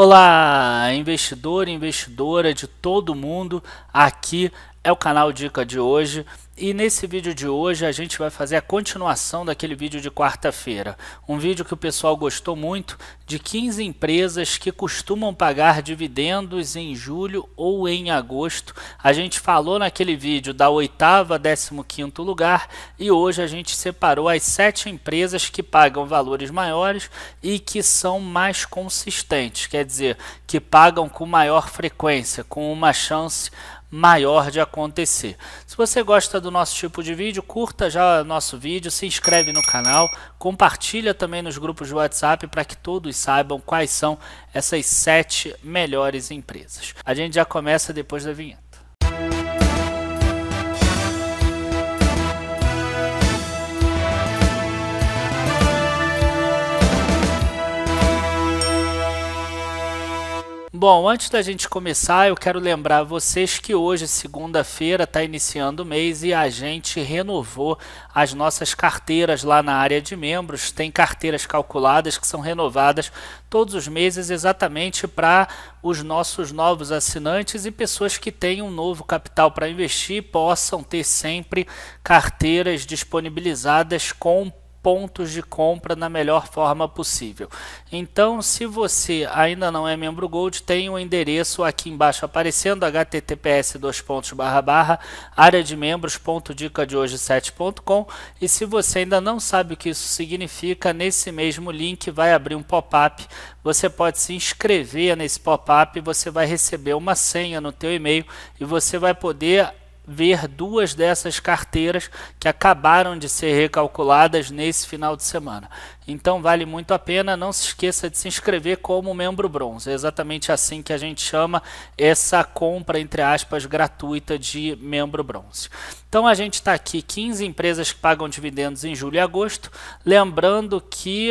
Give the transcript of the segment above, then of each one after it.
Olá, investidor e investidora de todo mundo, aqui é o canal Dica de hoje e nesse vídeo de hoje a gente vai fazer a continuação daquele vídeo de quarta-feira. Um vídeo que o pessoal gostou muito de 15 empresas que costumam pagar dividendos em julho ou em agosto. A gente falou naquele vídeo da oitava décimo quinto lugar e hoje a gente separou as sete empresas que pagam valores maiores e que são mais consistentes, quer dizer, que pagam com maior frequência, com uma chance maior de acontecer. Se você gosta do nosso tipo de vídeo, curta já nosso vídeo, se inscreve no canal, compartilha também nos grupos de WhatsApp para que todos saibam quais são essas sete melhores empresas. A gente já começa depois da vinheta. Bom, antes da gente começar, eu quero lembrar vocês que hoje, segunda-feira, está iniciando o mês e a gente renovou as nossas carteiras lá na área de membros. Tem carteiras calculadas que são renovadas todos os meses exatamente para os nossos novos assinantes e pessoas que têm um novo capital para investir possam ter sempre carteiras disponibilizadas com pontos de compra na melhor forma possível. Então, se você ainda não é membro Gold, tem o um endereço aqui embaixo aparecendo, https área de membros.dica de hoje 7.com e se você ainda não sabe o que isso significa, nesse mesmo link vai abrir um pop-up, você pode se inscrever nesse pop-up, você vai receber uma senha no teu e-mail e você vai poder ver duas dessas carteiras que acabaram de ser recalculadas nesse final de semana. Então vale muito a pena, não se esqueça de se inscrever como membro bronze. É exatamente assim que a gente chama essa compra, entre aspas, gratuita de membro bronze. Então a gente está aqui, 15 empresas que pagam dividendos em julho e agosto. Lembrando que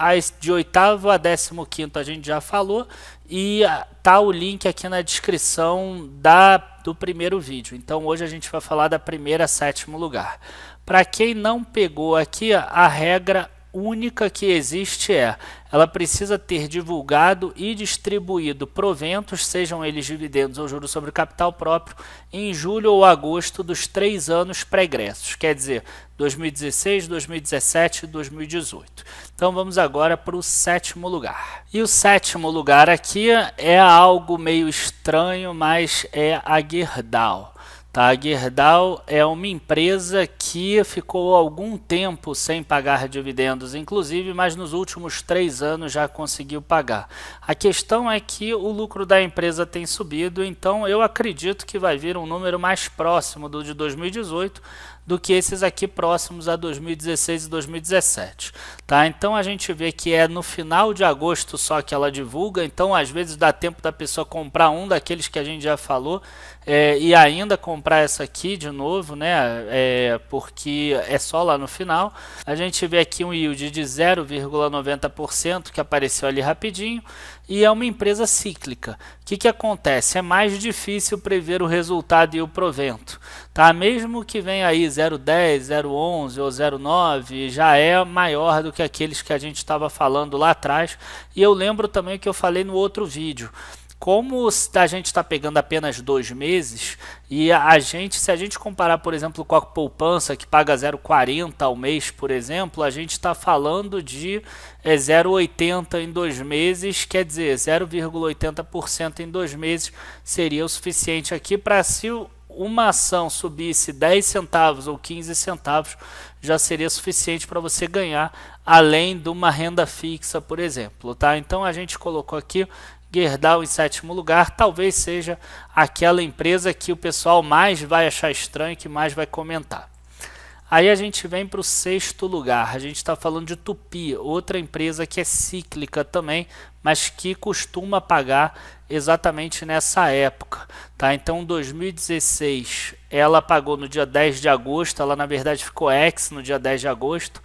as de oitavo a décimo quinto a gente já falou e tá o link aqui na descrição da, do primeiro vídeo. Então hoje a gente vai falar da primeira a sétimo lugar. Para quem não pegou aqui, a regra única que existe é ela precisa ter divulgado e distribuído proventos, sejam eles dividendos ou juros sobre capital próprio, em julho ou agosto dos três anos pregressos, quer dizer, 2016, 2017 e 2018. Então vamos agora para o sétimo lugar. E o sétimo lugar aqui é algo meio estranho, mas é a Gerdau. Tá? A Gerdau é uma empresa que ficou algum tempo sem pagar dividendos, inclusive, mas nos últimos três anos já conseguiu pagar. A questão é que o lucro da empresa tem subido, então eu acredito que vai vir um número mais próximo do de 2018 do que esses aqui próximos a 2016 e 2017. Tá? Então a gente vê que é no final de agosto só que ela divulga, então às vezes dá tempo da pessoa comprar um daqueles que a gente já falou é, e ainda comprar essa aqui de novo, né? É, porque é só lá no final. A gente vê aqui um yield de 0,90% que apareceu ali rapidinho e é uma empresa cíclica. O que, que acontece? É mais difícil prever o resultado e o provento. Tá? Mesmo que venha aí 0,10, 0,11 ou 0,9, já é maior do que aqueles que a gente estava falando lá atrás. E eu lembro também que eu falei no outro vídeo. Como a gente está pegando apenas dois meses e a gente, se a gente comparar, por exemplo, com a poupança que paga 0,40 ao mês, por exemplo, a gente está falando de é, 0,80 em dois meses, quer dizer, 0,80% em dois meses seria o suficiente aqui para se uma ação subisse 10 centavos ou 15 centavos, já seria suficiente para você ganhar além de uma renda fixa, por exemplo, tá? Então a gente colocou aqui Gerdau em sétimo lugar, talvez seja aquela empresa que o pessoal mais vai achar estranho, que mais vai comentar. Aí a gente vem para o sexto lugar, a gente está falando de Tupi, outra empresa que é cíclica também, mas que costuma pagar exatamente nessa época. Tá? Então 2016 ela pagou no dia 10 de agosto, ela na verdade ficou ex no dia 10 de agosto,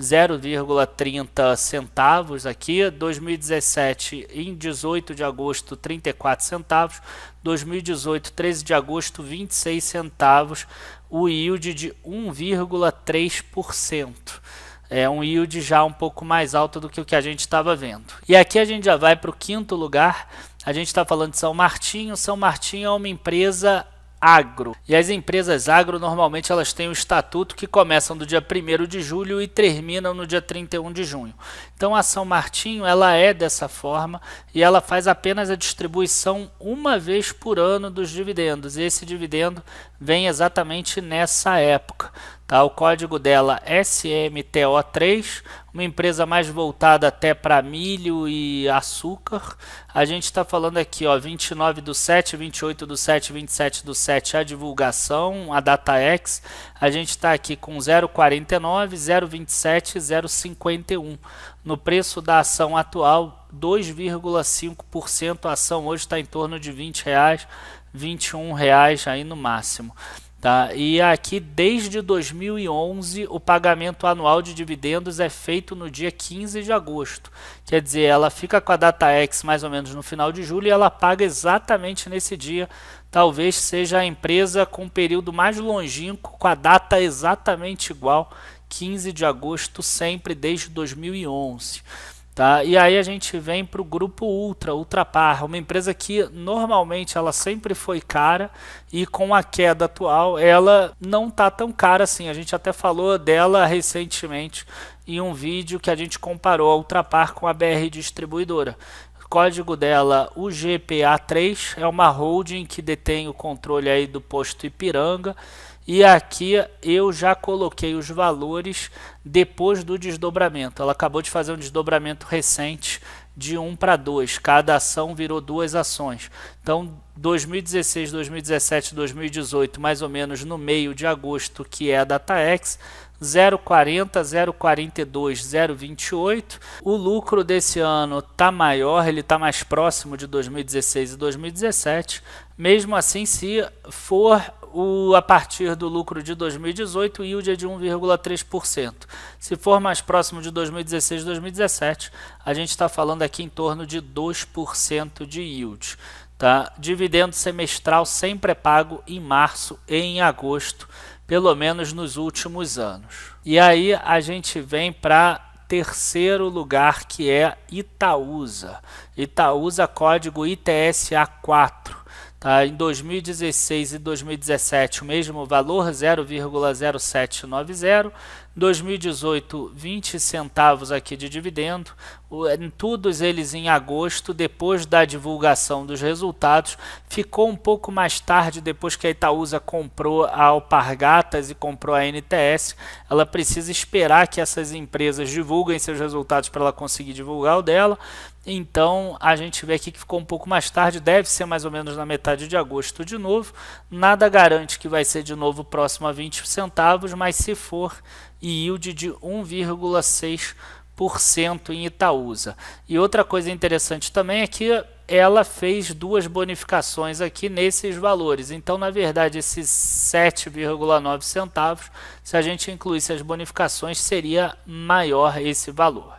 0,30 centavos aqui, 2017 em 18 de agosto 34 centavos, 2018 13 de agosto 26 centavos, o yield de 1,3%. é um yield já um pouco mais alto do que o que a gente estava vendo. E aqui a gente já vai para o quinto lugar. A gente está falando de São Martinho. São Martinho é uma empresa agro. E as empresas agro normalmente elas têm o estatuto que começam do dia 1 de julho e terminam no dia 31 de junho. Então a São Martinho ela é dessa forma e ela faz apenas a distribuição uma vez por ano dos dividendos. E esse dividendo vem exatamente nessa época. Tá? O código dela SMTO3, uma empresa mais voltada até para milho e açúcar. A gente está falando aqui, ó, 29 do 7, 28 do 7, 27 do 7, a divulgação, a DataX. A gente está aqui com 0,49, 0,27, 0,51. No preço da ação atual, 2,5%. A ação hoje está em torno de 20 reais, 21 reais aí no máximo. Tá? E aqui, desde 2011, o pagamento anual de dividendos é feito no dia 15 de agosto. Quer dizer, ela fica com a data X mais ou menos no final de julho e ela paga exatamente nesse dia. Talvez seja a empresa com o período mais longínquo, com a data exatamente igual, 15 de agosto, sempre desde 2011. Tá? E aí a gente vem para o grupo Ultra, Ultrapar, uma empresa que normalmente ela sempre foi cara e com a queda atual ela não tá tão cara assim. A gente até falou dela recentemente em um vídeo que a gente comparou a Ultrapar com a BR Distribuidora. Código dela, o GPA3, é uma holding que detém o controle aí do posto Ipiranga e aqui eu já coloquei os valores depois do desdobramento. Ela acabou de fazer um desdobramento recente de 1 para 2. Cada ação virou duas ações. Então, 2016, 2017, 2018, mais ou menos no meio de agosto, que é a DataX, 0,40, 0,42, 0,28. O lucro desse ano está maior, ele está mais próximo de 2016 e 2017. Mesmo assim, se for o, a partir do lucro de 2018, o yield é de 1,3%. Se for mais próximo de 2016 e 2017, a gente está falando aqui em torno de 2% de yield. Tá? Dividendo semestral sempre é pago em março e em agosto, pelo menos nos últimos anos. E aí a gente vem para terceiro lugar que é Itaúsa. Itaúsa código ITSA 4. Tá? Em 2016 e 2017, o mesmo valor, 0,0790. 2018, 20 centavos aqui de dividendo, em todos eles em agosto, depois da divulgação dos resultados, ficou um pouco mais tarde, depois que a Itaúsa comprou a Alpargatas e comprou a NTS, ela precisa esperar que essas empresas divulguem seus resultados para ela conseguir divulgar o dela, então a gente vê aqui que ficou um pouco mais tarde, deve ser mais ou menos na metade de agosto de novo, nada garante que vai ser de novo próximo a 20 centavos, mas se for, yield de 1,6% em Itaúsa. E outra coisa interessante também é que ela fez duas bonificações aqui nesses valores. Então, na verdade, esses 7,9 centavos, se a gente incluísse as bonificações, seria maior esse valor.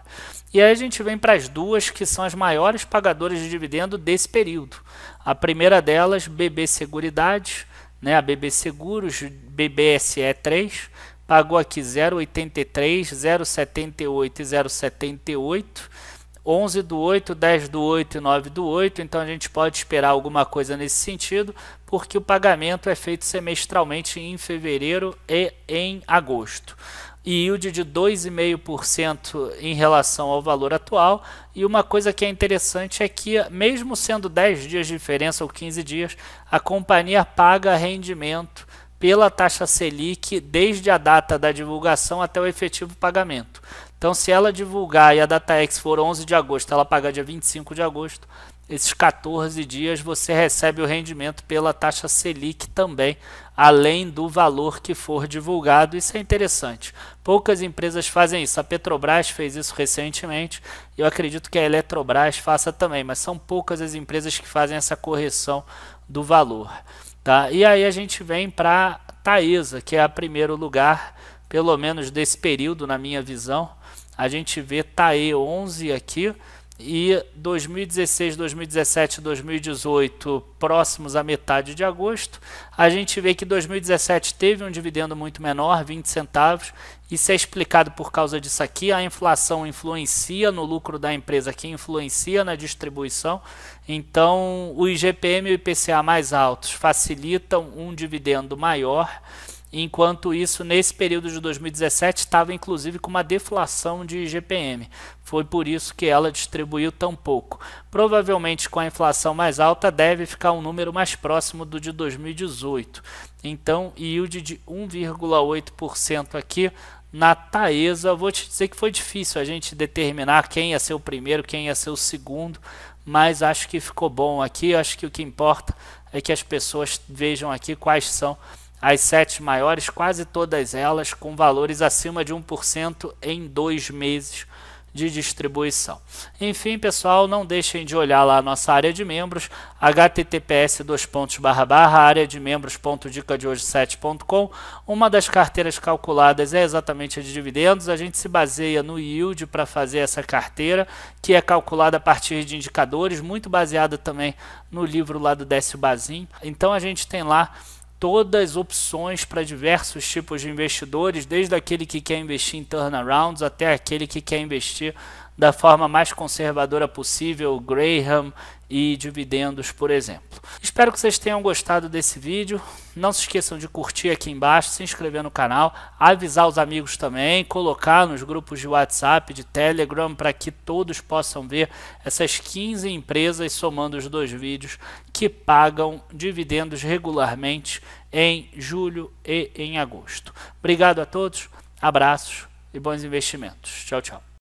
E aí a gente vem para as duas que são as maiores pagadoras de dividendo desse período. A primeira delas, BB Seguridade, né, a BB Seguros, BBSE 3, pagou aqui 0,83, 0,78 e 0,78, 11 do 8, 10 do 8 e 9 do 8, então a gente pode esperar alguma coisa nesse sentido, porque o pagamento é feito semestralmente em fevereiro e em agosto. E yield de 2,5% em relação ao valor atual. E uma coisa que é interessante é que, mesmo sendo 10 dias de diferença ou 15 dias, a companhia paga rendimento pela taxa Selic desde a data da divulgação até o efetivo pagamento. Então, se ela divulgar e a data X for 11 de agosto, ela pagar dia 25 de agosto, esses 14 dias você recebe o rendimento pela taxa Selic também, além do valor que for divulgado. Isso é interessante. Poucas empresas fazem isso. A Petrobras fez isso recentemente. Eu acredito que a Eletrobras faça também, mas são poucas as empresas que fazem essa correção do valor. Tá? E aí a gente vem para Taesa, que é a primeiro lugar, pelo menos desse período, na minha visão. A gente vê TAE 11 aqui, e 2016, 2017, 2018 próximos à metade de agosto, a gente vê que 2017 teve um dividendo muito menor, 20 centavos. Isso é explicado por causa disso aqui. A inflação influencia no lucro da empresa, que influencia na distribuição. Então, o IGPM e o IPCA mais altos facilitam um dividendo maior. Enquanto isso, nesse período de 2017, estava inclusive com uma deflação de IGPM. Foi por isso que ela distribuiu tão pouco. Provavelmente, com a inflação mais alta, deve ficar um número mais próximo do de 2018. Então, yield de 1,8% aqui na Taesa. Vou te dizer que foi difícil a gente determinar quem ia ser o primeiro, quem ia ser o segundo, mas acho que ficou bom aqui. Acho que o que importa é que as pessoas vejam aqui quais são as sete maiores, quase todas elas com valores acima de 1% em dois meses de distribuição. Enfim, pessoal, não deixem de olhar lá a nossa área de membros, https dois pontos barra barra área de membros ponto dica de hoje 7.com. Uma das carteiras calculadas é exatamente a de dividendos. A gente se baseia no yield para fazer essa carteira, que é calculada a partir de indicadores, muito baseada também no livro lá do Décio Bazin. Então a gente tem lá todas as opções para diversos tipos de investidores, desde aquele que quer investir em turnarounds até aquele que quer investir da forma mais conservadora possível, Graham e dividendos, por exemplo. Espero que vocês tenham gostado desse vídeo. Não se esqueçam de curtir aqui embaixo, se inscrever no canal, avisar os amigos também, colocar nos grupos de WhatsApp, de Telegram, para que todos possam ver essas 15 empresas, somando os dois vídeos, que pagam dividendos regularmente em julho e em agosto. Obrigado a todos, abraços e bons investimentos. Tchau, tchau.